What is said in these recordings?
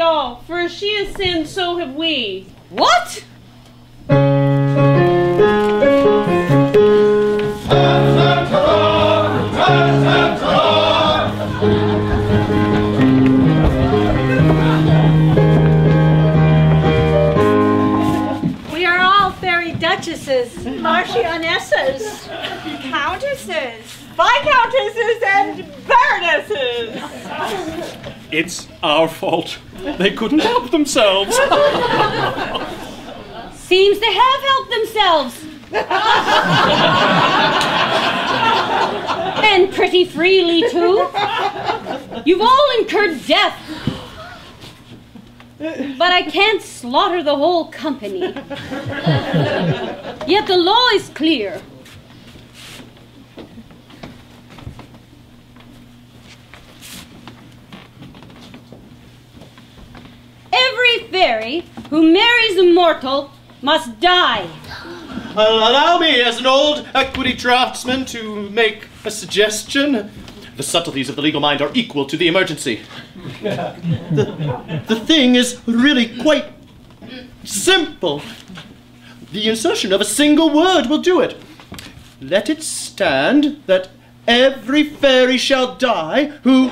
all, for as she has sinned, so have we. What? Marchionessas, Countesses, viscountesses, and baronesses. It's our fault. They couldn't help themselves. Seems they have helped themselves. and pretty freely, too. You've all incurred death. But I can't slaughter the whole company. Yet the law is clear. Every fairy who marries a mortal must die. Allow me, as an old equity draftsman, to make a suggestion. The subtleties of the legal mind are equal to the emergency. The, the thing is really quite simple. The insertion of a single word will do it. Let it stand that every fairy shall die who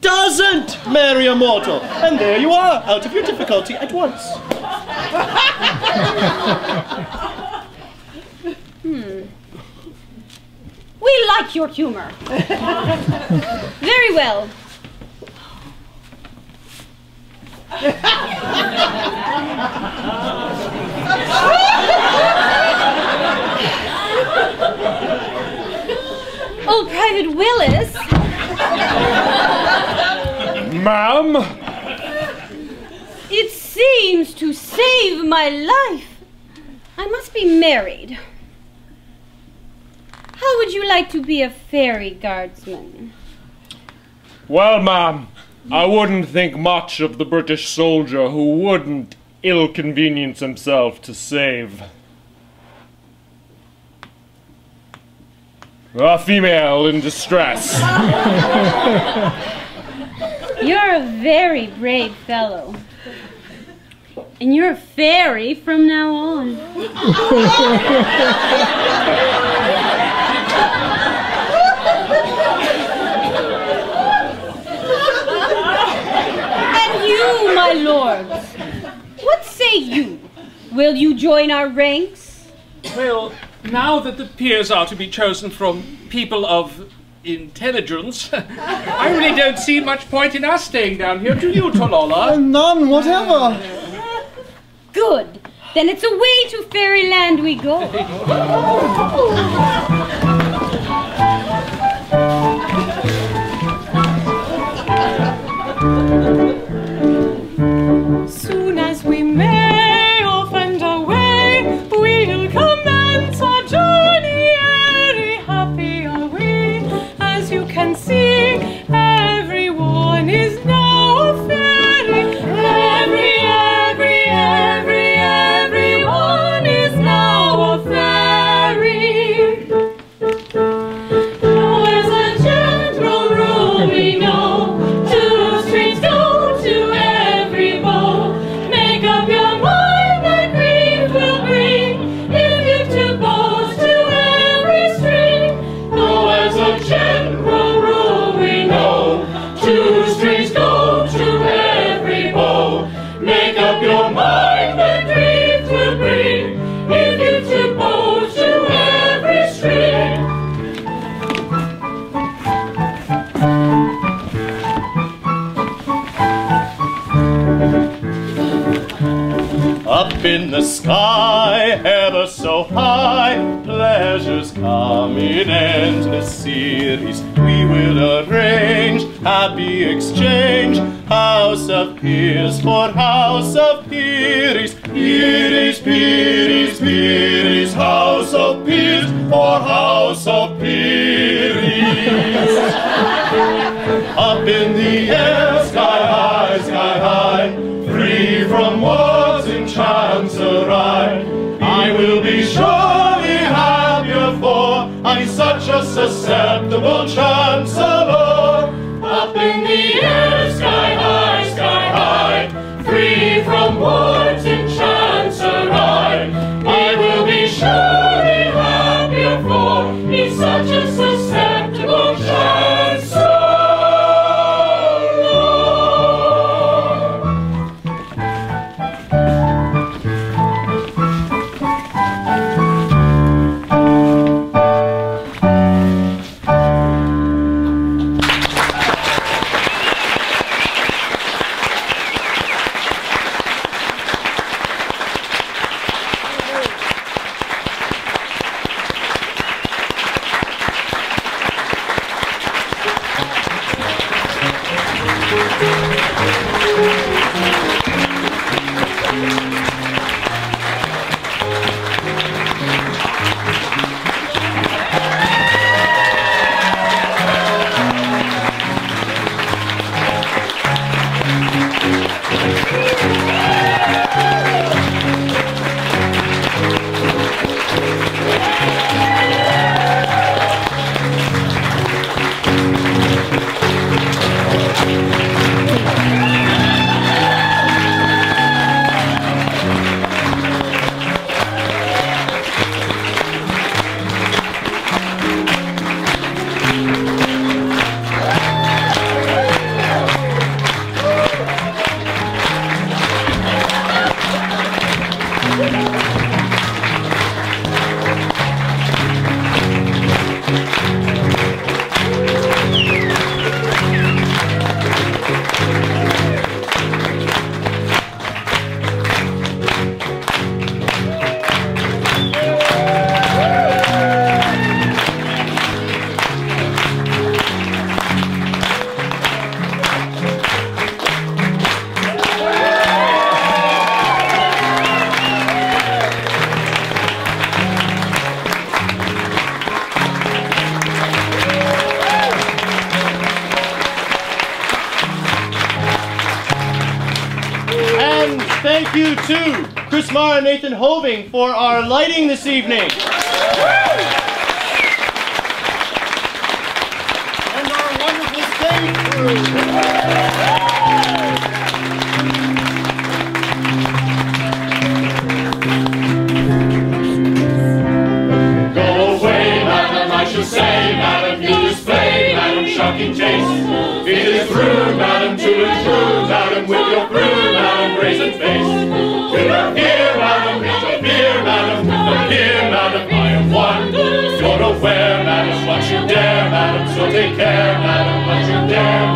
doesn't marry a mortal. And there you are, out of your difficulty at once. Hmm. We like your humor. Very well. Old Private Willis. Ma'am? It seems to save my life. I must be married. How would you like to be a fairy guardsman? Well, ma'am, I wouldn't think much of the British soldier who wouldn't ill convenience himself to save a female in distress. You're a very brave fellow. And you're a fairy from now on. and you, my lords, what say you? Will you join our ranks? Well, now that the peers are to be chosen from people of intelligence, I really don't see much point in us staying down here, do you, Tolloller? None whatever. Good. Then it's away to fairyland we go. Up in the sky, ever so high, pleasures come in endless series. We will arrange happy exchange, house of peers for house of Peris. Peers, peers, peers, house of peers for house of Peris. Up in the air, sky high, sky high, free from wars such a susceptible chancellor. Up in the air, sky high, sky high, free from wards in chancery, I will be surely happier for he's such a Thank you to Chris Marr and Nathan Hoving for our lighting this evening. And our wonderful stage crew. Go away, I shall say, shocking. It is rude, madam, to intrude, madam, with your Take care, madam, what you dare.